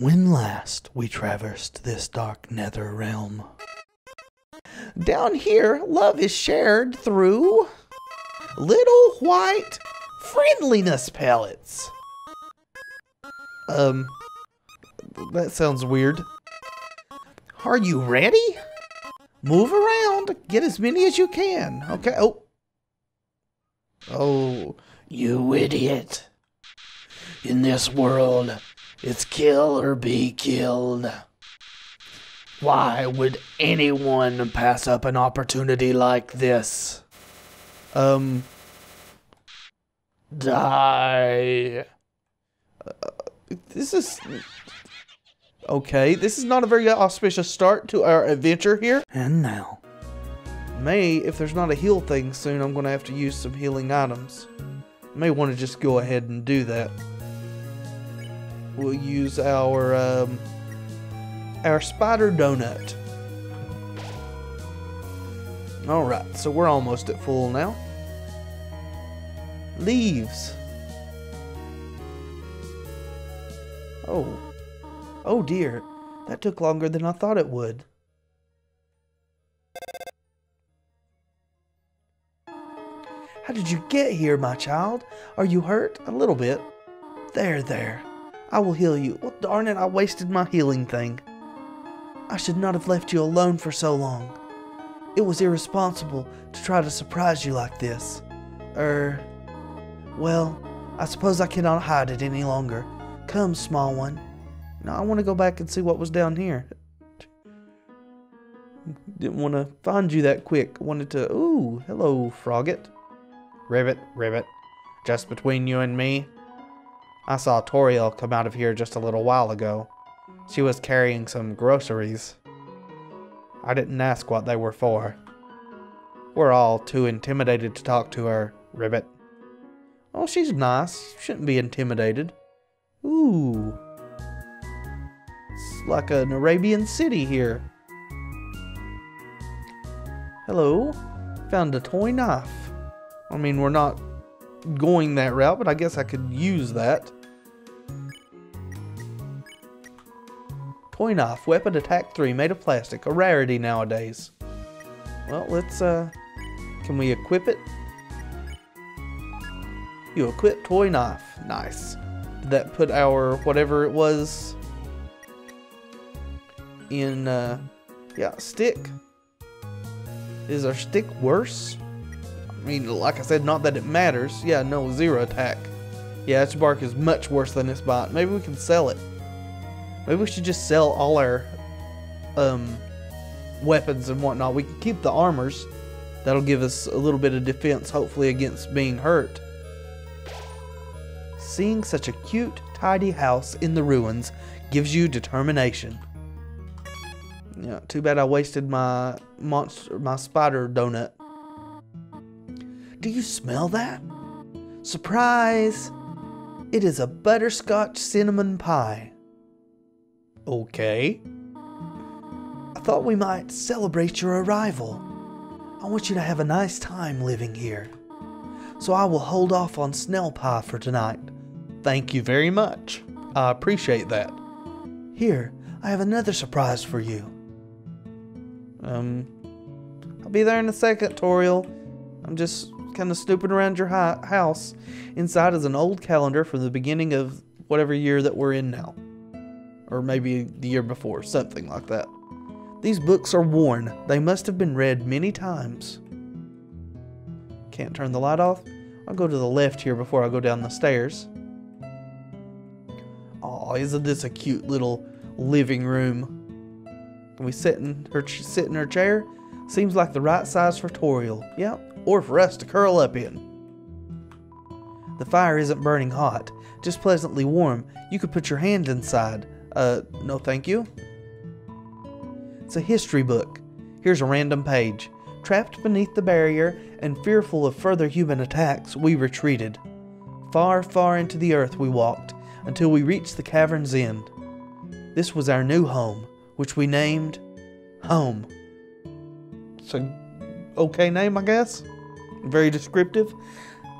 When last we traversed this dark nether realm. Down here, love is shared through little white friendliness pellets. Um, that sounds weird. Are you ready? Move around. Get as many as you can. Okay. Oh. Oh, you idiot. In this world, it's kill or be killed. Why would anyone pass up an opportunity like this? Um. Die. Uh, this is. Okay, this is not a very auspicious start to our adventure here. And now. May, if there's not a heal thing soon, I'm going to have to use some healing items. May want to just go ahead and do that. We'll use our, um, our spider donut. Alright, so we're almost at full now. Leaves. Oh. Oh dear. That took longer than I thought it would. How did you get here, my child? Are you hurt? A little bit. There, there. I will heal you. Well, darn it, I wasted my healing thing. I should not have left you alone for so long. It was irresponsible to try to surprise you like this. Er, well, I suppose I cannot hide it any longer. Come, small one. Now I want to go back and see what was down here. Didn't want to find you that quick. Wanted to. Ooh, hello, Froggit. Ribbit, Ribbit. Just between you and me, I saw Toriel come out of here just a little while ago. She was carrying some groceries. I didn't ask what they were for. We're all too intimidated to talk to her, Ribbit. Oh, she's nice. Shouldn't be intimidated. Ooh. It's like an Arabian city here. Hello. Found a toy knife. I mean, we're not going that route, but I guess I could use that. Toy knife, weapon attack 3, made of plastic, a rarity nowadays. Well, let's, uh, can we equip it? You equip toy knife. Nice. Did that put our, whatever it was, in, uh, yeah, stick? Is our stick worse? I mean, like I said, not that it matters. Yeah, no, zero attack. Yeah, its bark is much worse than its bite. Maybe we can sell it. Maybe we should just sell all our um, weapons and whatnot. We can keep the armors. That'll give us a little bit of defense, hopefully, against being hurt. Seeing such a cute, tidy house in the ruins gives you determination. Yeah, too bad I wasted my monster, my spider donut. Do you smell that? Surprise! It is a butterscotch cinnamon pie. Okay. I thought we might celebrate your arrival. I want you to have a nice time living here. So I will hold off on snail pie for tonight. Thank you very much. I appreciate that. Here, I have another surprise for you. Um, I'll be there in a second, Toriel. I'm just kind of snooping around your house. Inside is an old calendar from the beginning of whatever year that we're in now or maybe the year before, something like that. These books are worn. They must have been read many times. Can't turn the light off. I'll go to the left here before I go down the stairs. Oh, isn't this a cute little living room? Can we sit in her sit in her chair? Seems like the right size for Toriel. Yep, or for us to curl up in. The fire isn't burning hot, just pleasantly warm. You could put your hand inside. Uh, no thank you. It's a history book. Here's a random page. Trapped beneath the barrier and fearful of further human attacks, we retreated. Far, far into the earth we walked until we reached the cavern's end. This was our new home, which we named Home. It's a okay name, I guess. Very descriptive.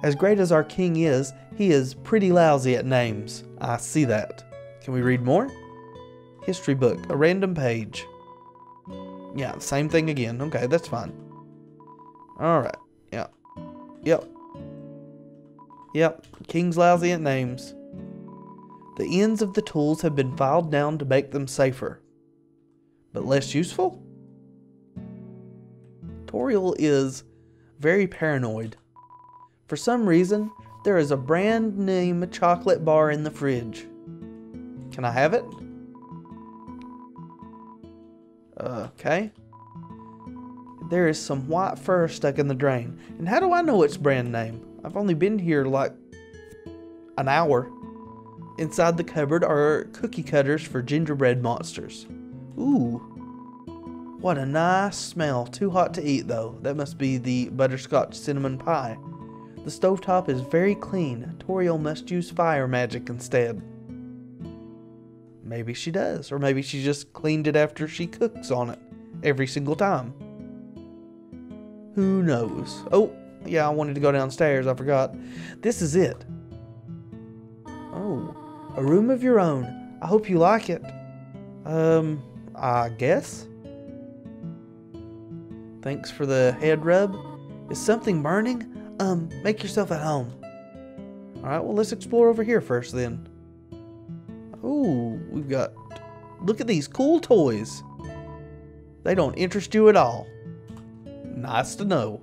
As great as our king is, he is pretty lousy at names. I see that. Can we read more? History book, a random page. Yeah, same thing again. Okay, that's fine. Alright, yeah. Yep. Yep, King's lousy at names. The ends of the tools have been filed down to make them safer. But less useful? Toriel is very paranoid. For some reason, there is a brand name chocolate bar in the fridge. Can I have it? Okay. There is some white fur stuck in the drain. And how do I know its brand name? I've only been here like an hour. Inside the cupboard are cookie cutters for gingerbread monsters. Ooh. What a nice smell. Too hot to eat though. That must be the butterscotch cinnamon pie. The stovetop is very clean. Toriel must use fire magic instead. Maybe she does, or maybe she just cleaned it after she cooks on it every single time. Who knows? Oh, yeah, I wanted to go downstairs, I forgot. This is it. Oh, a room of your own. I hope you like it. Um, I guess. Thanks for the head rub. Is something burning? Um, make yourself at home. Alright, well, let's explore over here first then. Ooh, we've got. Look at these cool toys. They don't interest you at all. Nice to know.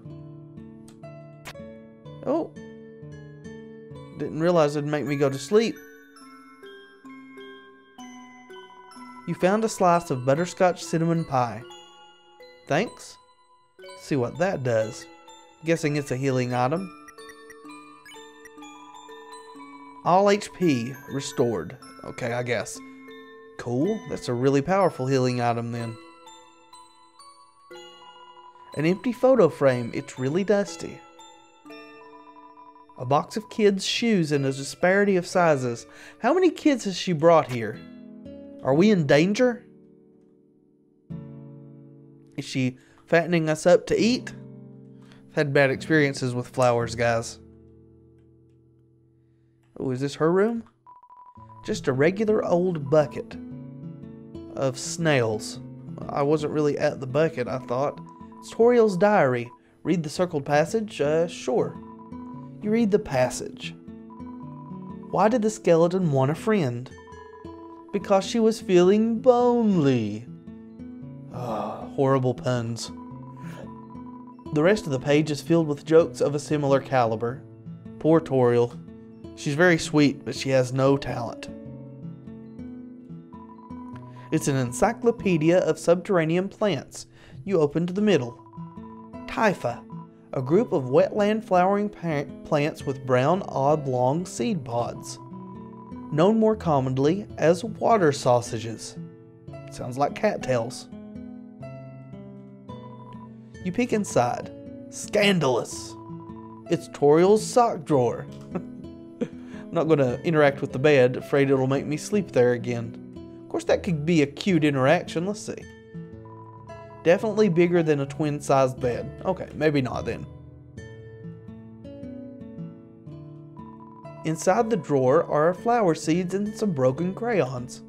Oh. Didn't realize it'd make me go to sleep. You found a slice of butterscotch cinnamon pie. Thanks. See what that does. Guessing it's a healing item. All HP restored. Okay, I guess. Cool. That's a really powerful healing item then. An empty photo frame. It's really dusty. A box of kids' shoes in a disparity of sizes. How many kids has she brought here? Are we in danger? Is she fattening us up to eat? I've had bad experiences with flowers, guys. Oh, is this her room? Just a regular old bucket of snails. I wasn't really at the bucket, I thought. It's Toriel's diary. Read the circled passage? Uh, sure. You read the passage. Why did the skeleton want a friend? Because she was feeling lonely. Ah, horrible puns. The rest of the page is filled with jokes of a similar caliber. Poor Toriel. She's very sweet, but she has no talent. It's an encyclopedia of subterranean plants. You open to the middle. Typha, a group of wetland flowering plants with brown, oblong seed pods. Known more commonly as water sausages. Sounds like cattails. You peek inside. Scandalous. It's Toriel's sock drawer. not going to interact with the bed, afraid it'll make me sleep there again. Of course, that could be a cute interaction. Let's see. Definitely bigger than a twin sized bed. Okay, maybe not then. Inside the drawer are flower seeds and some broken crayons.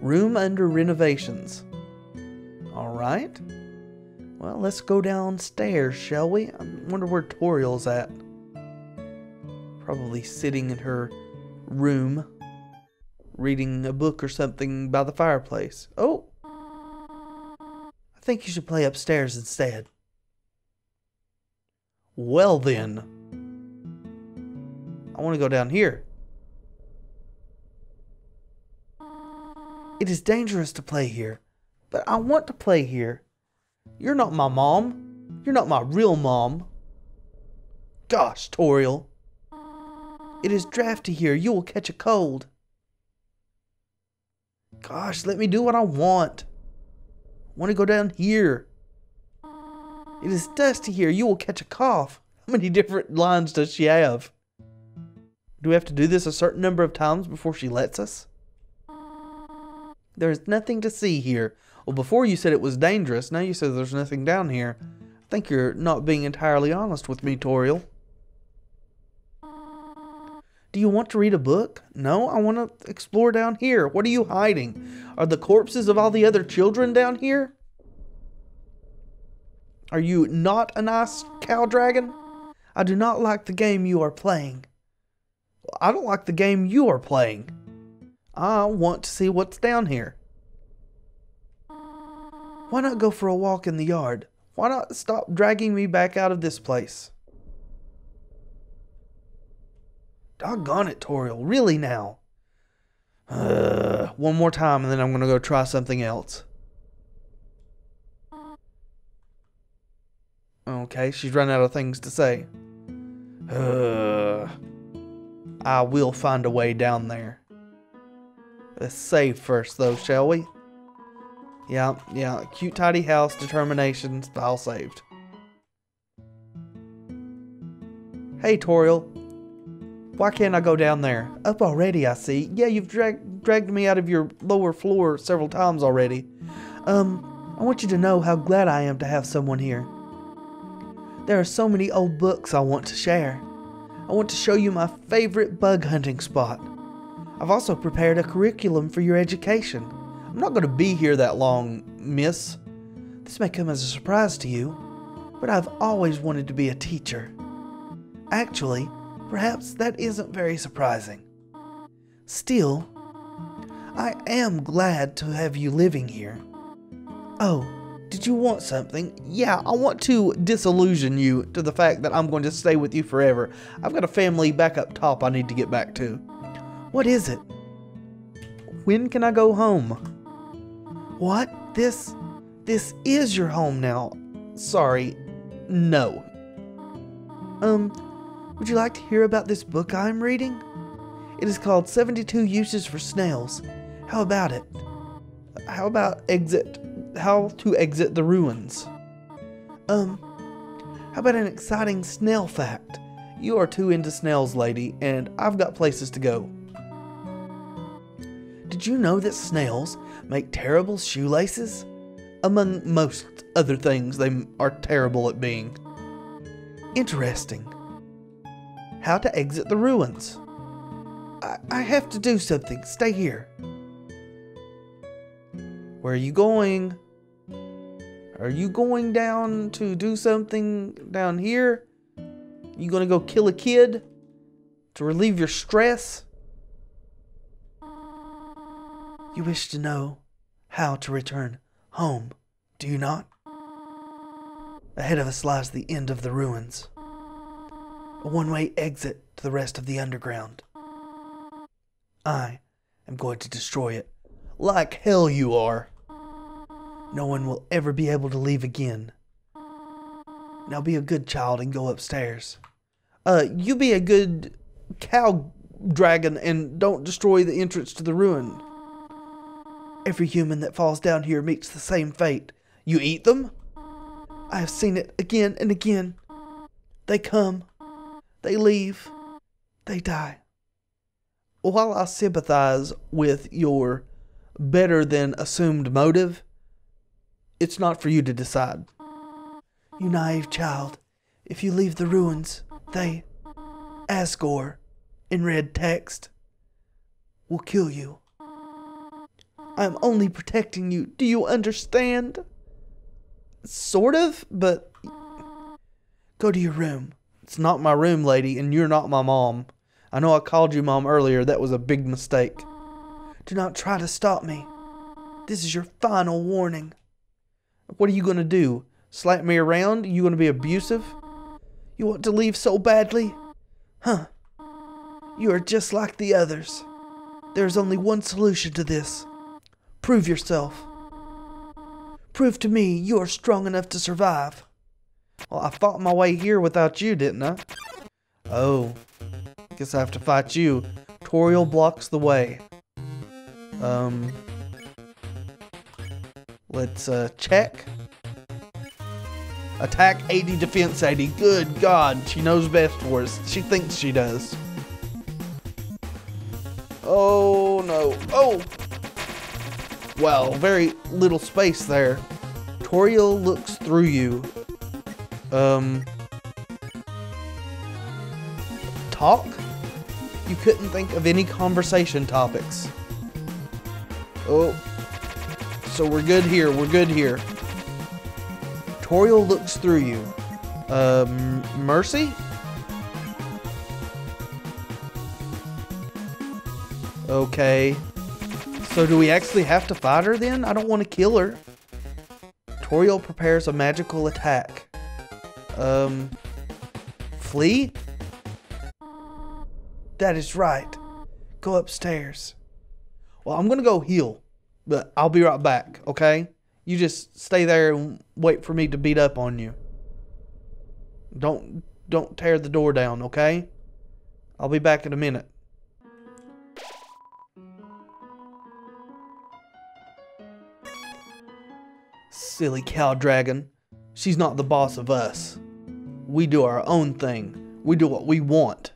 Room under renovations. Alright. Well, let's go downstairs, shall we? I wonder where Toriel's at probably sitting in her room reading a book or something by the fireplace. Oh! I think you should play upstairs instead. Well then. I want to go down here. It is dangerous to play here, but I want to play here. You're not my mom. You're not my real mom. Gosh, Toriel. It is drafty here. You will catch a cold. Gosh, let me do what I want. I want to go down here. It is dusty here. You will catch a cough. How many different lines does she have? Do we have to do this a certain number of times before she lets us? There is nothing to see here. Well, before you said it was dangerous. Now you said there's nothing down here. I think you're not being entirely honest with me, Toriel. Do you want to read a book? No, I want to explore down here. What are you hiding? Are the corpses of all the other children down here? Are you not a nice cow dragon? I do not like the game you are playing. I don't like the game you are playing. I want to see what's down here. Why not go for a walk in the yard? Why not stop dragging me back out of this place? Doggone it, Toriel. Really now? Uh, one more time and then I'm going to go try something else. Okay, she's run out of things to say. Uh, I will find a way down there. Let's save first, though, shall we? Yeah, yeah. Cute, tidy house, determination, style saved. Hey, Toriel. Why can't I go down there? Up already, I see. Yeah, you've drag dragged me out of your lower floor several times already. Um, I want you to know how glad I am to have someone here. There are so many old books I want to share. I want to show you my favorite bug hunting spot. I've also prepared a curriculum for your education. I'm not going to be here that long, miss. This may come as a surprise to you, but I've always wanted to be a teacher. Actually, perhaps that isn't very surprising. Still, I am glad to have you living here. Oh, did you want something? Yeah, I want to disillusion you to the fact that I'm going to stay with you forever. I've got a family back up top I need to get back to. What is it? When can I go home? What? This this is your home now. Sorry. No. Um, would you like to hear about this book I'm reading? It is called 72 Uses for Snails. How about it? How about exit how to exit the ruins. Um, how about an exciting snail fact? You are too into snails, lady, and I've got places to go. Did you know that snails make terrible shoelaces? Among most other things they are terrible at being. Interesting. How to exit the ruins. I, I have to do something. Stay here. Where are you going? Are you going down to do something down here? You gonna go kill a kid to relieve your stress? You wish to know how to return home, do you not? Ahead of us lies the end of the ruins, a one way exit to the rest of the underground. I am going to destroy it. Like hell you are. No one will ever be able to leave again. Now be a good child and go upstairs. Uh, you be a good cow dragon and don't destroy the entrance to the ruin. Every human that falls down here meets the same fate. You eat them? I have seen it again and again. They come, they leave, they die. While I sympathize with your better than assumed motive, it's not for you to decide. You naive child. If you leave the ruins, they, Asgore, in red text, will kill you. I'm only protecting you. Do you understand? Sort of, but. Go to your room. It's not my room, lady, and you're not my mom. I know I called you mom earlier. That was a big mistake. Do not try to stop me. This is your final warning. What are you going to do? Slap me around? You going to be abusive? You want to leave so badly? Huh. You are just like the others. There is only one solution to this. Prove yourself. Prove to me you are strong enough to survive. Well, I fought my way here without you, didn't I? Oh. Guess I have to fight you. Toriel blocks the way. Um... Let's uh, check. Attack 80, defense 80. Good God, she knows best for us. She thinks she does. Oh no. Oh! Well, very little space there. Toriel looks through you. Um. Talk? You Couldn't think of any conversation topics. Oh. So we're good here. We're good here. Toriel looks through you. Um, Mercy? Okay. So do we actually have to fight her then? I don't want to kill her. Toriel prepares a magical attack. Um, flee? That is right. Go upstairs. Well, I'm gonna go heal, but I'll be right back, okay? You just stay there and wait for me to beat up on you. Don't don't tear the door down, okay? I'll be back in a minute. Silly cow dragon. She's not the boss of us. We do our own thing. We do what we want.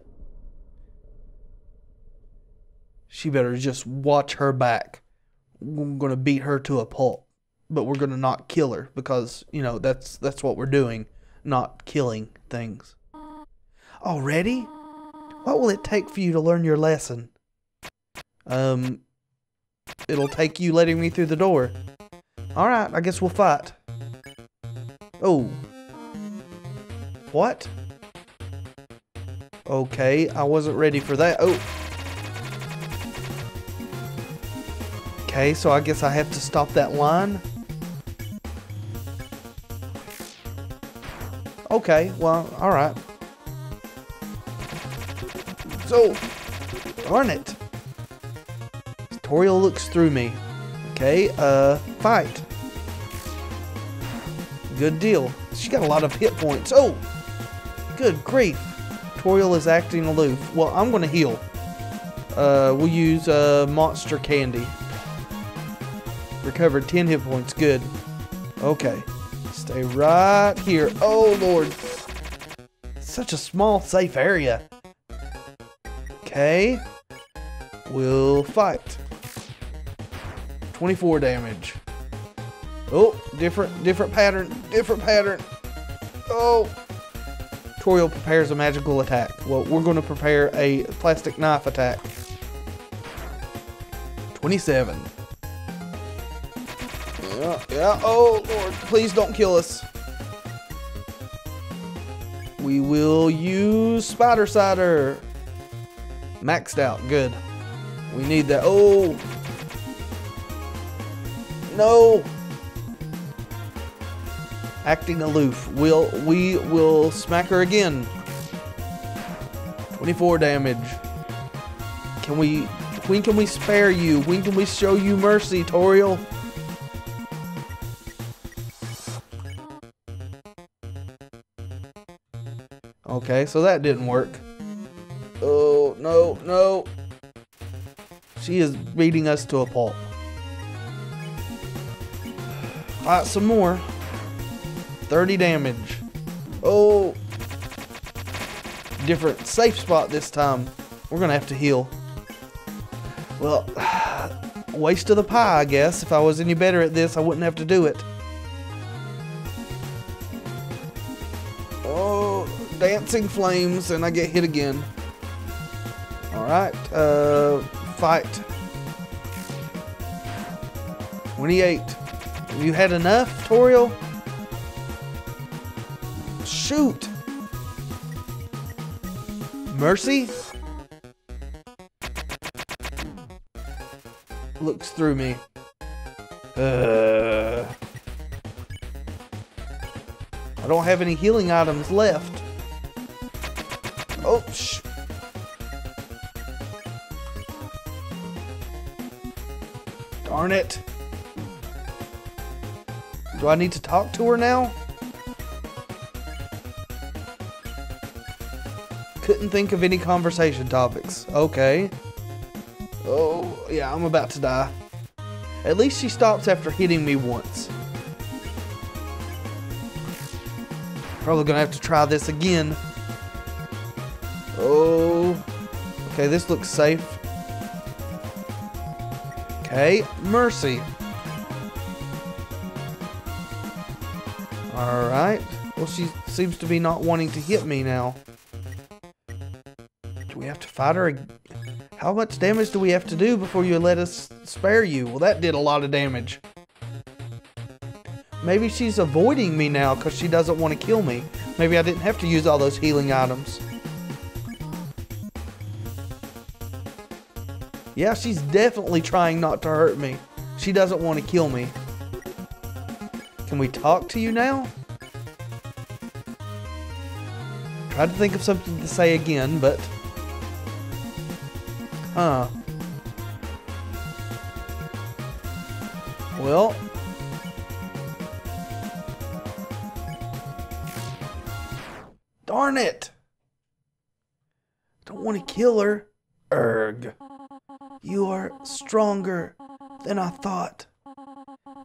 She better just watch her back. We're gonna beat her to a pulp, but we're gonna not kill her because you know that's that's what we're doing, not killing things. Already? What will it take for you to learn your lesson? Um, it'll take you letting me through the door. All right, I guess we'll fight. Oh. What? Okay, I wasn't ready for that. Oh. Okay, so I guess I have to stop that line. Okay, well, alright. So, darn it. Toriel looks through me. Okay, uh, fight. Good deal. She got a lot of hit points. Oh, good grief. Toriel is acting aloof. Well, I'm going to heal. Uh, we'll use uh, Monster Candy. Recovered 10 hit points. Good. Okay. Stay right here. Oh, Lord. Such a small, safe area. Okay. We'll fight. 24 damage. Oh, different, different pattern, different pattern. Oh. Toriel prepares a magical attack. Well, we're going to prepare a plastic knife attack. 27. Yeah, yeah. Oh, Lord. Please don't kill us. We will use Spider Cider. Maxed out. Good. We need that. Oh. No. Acting aloof. We'll, we will smack her again. 24 damage. Can we... When can we spare you? When can we show you mercy, Toriel? Okay, so that didn't work. Oh, no, no. She is beating us to a pulp. Fight some more. 30 damage. Oh. Different safe spot this time. We're to have to heal. Well, waste of the pie, I guess. If I was any better at this, I wouldn't have to do it. Oh, dancing flames, and I get hit again. Alright, uh, fight. 28. Have you had enough, Toriel? Shoot! Mercy? Looks through me. Uh, I don't have any healing items left. Oh, sh Darn it. Do I need to talk to her now? Couldn't think of any conversation topics. Okay. Oh, yeah, I'm about to die. At least she stops after hitting me once. Probably gonna have to try this again. Oh. Okay, this looks safe. Okay, Mercy. Alright. Well, she seems to be not wanting to hit me now. Do we have to fight her? How much damage do we have to do before you let us spare you? Well, that did a lot of damage. Maybe she's avoiding me now because she doesn't want to kill me. Maybe I didn't have to use all those healing items. Yeah, she's definitely trying not to hurt me. She doesn't want to kill me. Can we talk to you now? Tried to think of something to say again, but... Huh. Well... Darn it! Don't want to kill her. Erg. You are stronger than I thought.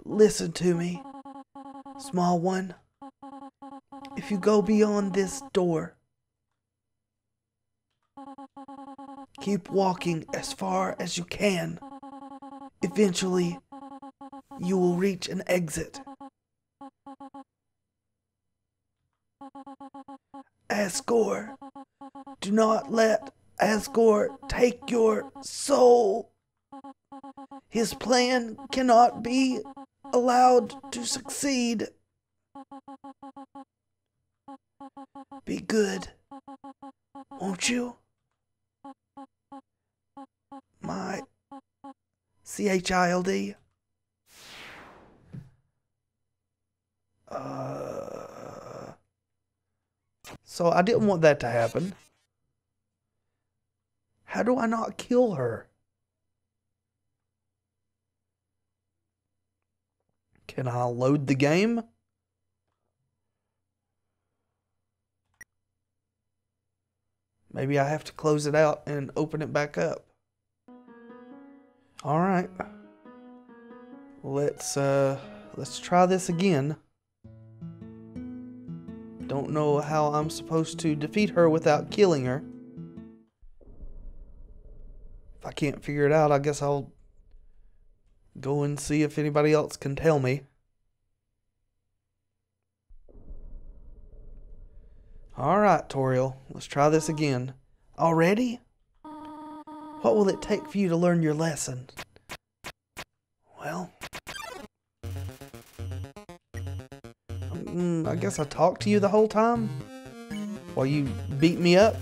Listen to me, small one. If you go beyond this door, keep walking as far as you can. Eventually, you will reach an exit. Asgore, do not let Asgore take your soul. His plan cannot be allowed to succeed. Be good, won't you? C H I L D. Uh, so I didn't want that to happen. How do I not kill her? Can I load the game? Maybe I have to close it out and open it back up. All right. Let's uh let's try this again. Don't know how I'm supposed to defeat her without killing her. If I can't figure it out, I guess I'll go and see if anybody else can tell me. Alright, Toriel, let's try this again. Already? What will it take for you to learn your lesson? Well, um, I guess I talked to you the whole time? While you beat me up?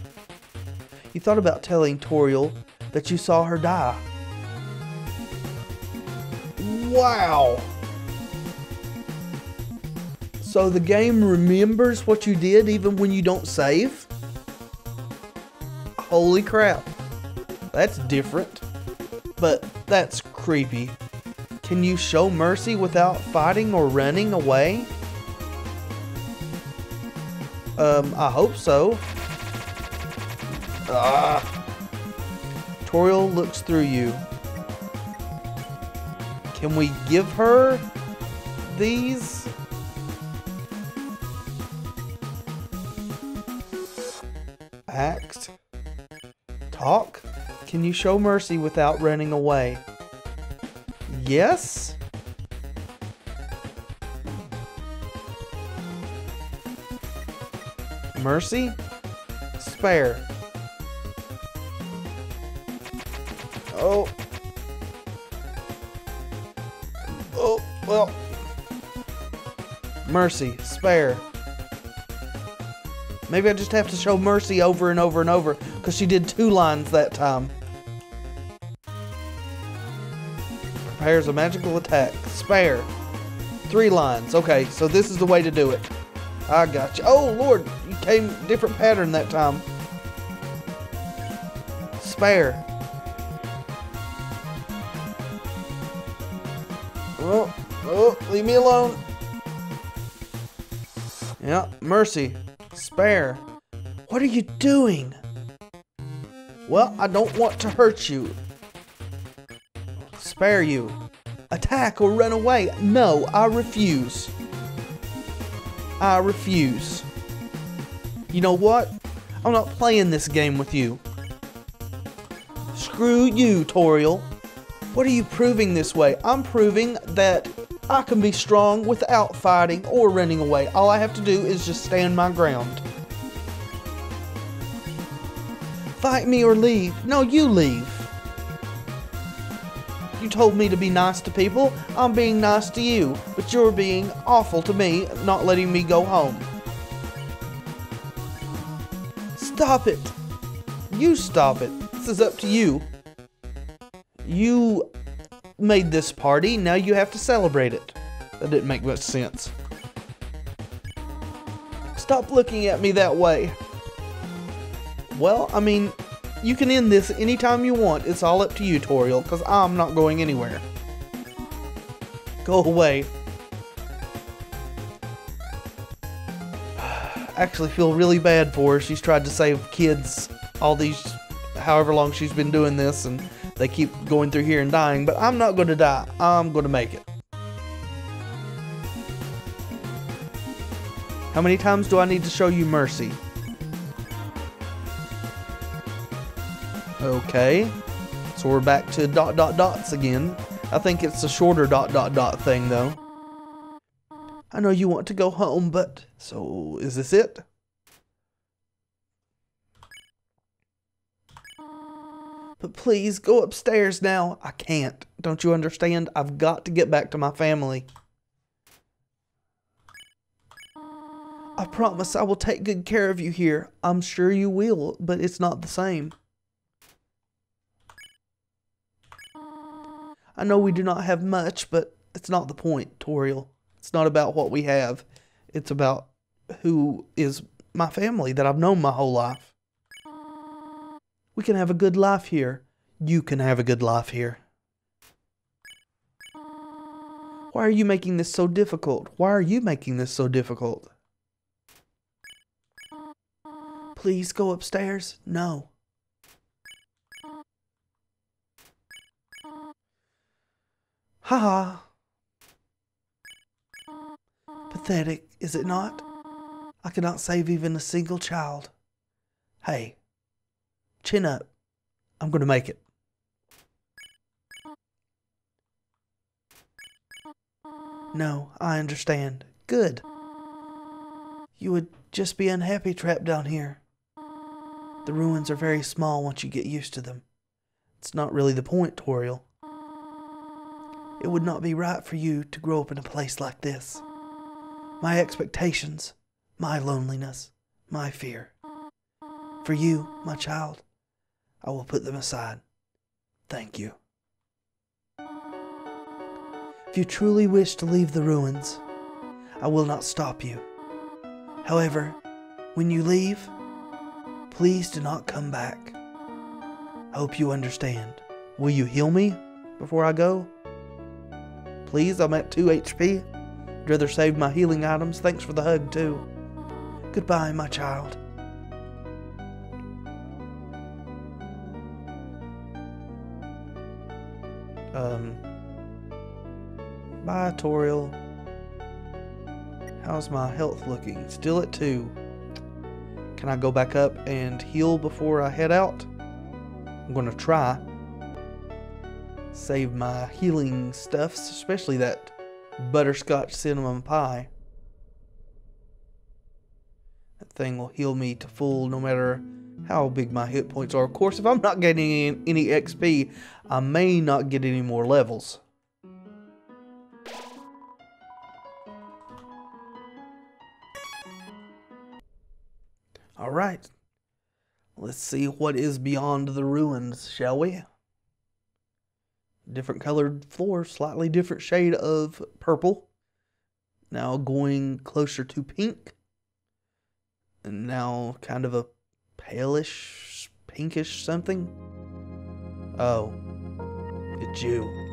You thought about telling Toriel that you saw her die. Wow. So the game remembers what you did even when you don't save? Holy crap. That's different. But that's creepy. Can you show mercy without fighting or running away? Um, I hope so. Ah. Toriel looks through you. Can we give her these? Can you show mercy without running away? Yes? Mercy? Spare. Oh. Oh, well. Mercy, spare. Maybe I just have to show mercy over and over and over because she did two lines that time. Prepares a magical attack. Spare. Three lines. Okay, so this is the way to do it. I got you. Oh, Lord. You came different pattern that time. Spare. Oh, oh, leave me alone. Yeah, mercy. Spare. What are you doing? Well, I don't want to hurt you. Spare you. Attack or run away. No, I refuse. I refuse. You know what? I'm not playing this game with you. Screw you, Toriel. What are you proving this way? I'm proving that I can be strong without fighting or running away. All I have to do is just stand my ground. Fight me or leave. No, you leave. You told me to be nice to people. I'm being nice to you, but you're being awful to me, not letting me go home. Stop it. You stop it. This is up to you. You made this party, now you have to celebrate it. That didn't make much sense. Stop looking at me that way. Well, I mean, you can end this anytime you want. It's all up to you, Toriel, because I'm not going anywhere. Go away. I actually feel really bad for her. She's tried to save kids all these, however long she's been doing this, and they keep going through here and dying, but I'm not going to die. I'm going to make it. How many times do I need to show you mercy? Okay. So we're back to dot dot dots again. I think it's a shorter dot dot dot thing though. I know you want to go home, but so is this it? But please go upstairs now. I can't. Don't you understand? I've got to get back to my family. I promise I will take good care of you here. I'm sure you will, but it's not the same. I know we do not have much, but it's not the point, Toriel. It's not about what we have. It's about who is my family that I've known my whole life. We can have a good life here. You can have a good life here. Why are you making this so difficult? Why are you making this so difficult? Please go upstairs. No. Ha ha. Pathetic, is it not? I cannot save even a single child. Hey, chin up. I'm going to make it. No, I understand. Good. You would just be unhappy trapped down here. The ruins are very small once you get used to them. It's not really the point, Toriel. It would not be right for you to grow up in a place like this. My expectations, my loneliness, my fear. For you, my child, I will put them aside. Thank you. If you truly wish to leave the ruins, I will not stop you. However, when you leave, please do not come back. I hope you understand. Will you heal me before I go? Please, I'm at 2 HP. I'd rather save my healing items. Thanks for the hug, too. Goodbye, my child. Um. Bye, Toriel. How's my health looking? Still at 2. Can I go back up and heal before I head out? I'm going to try save my healing stuffs, especially that butterscotch cinnamon pie. That thing will heal me to full no matter how big my hit points are. Of course, if I'm not getting any XP, I may not get any more levels. Alright. Let's see what is beyond the ruins, shall we? Different colored floor, slightly different shade of purple. Now going closer to pink. And now kind of a palish, pinkish something. Oh, it's you.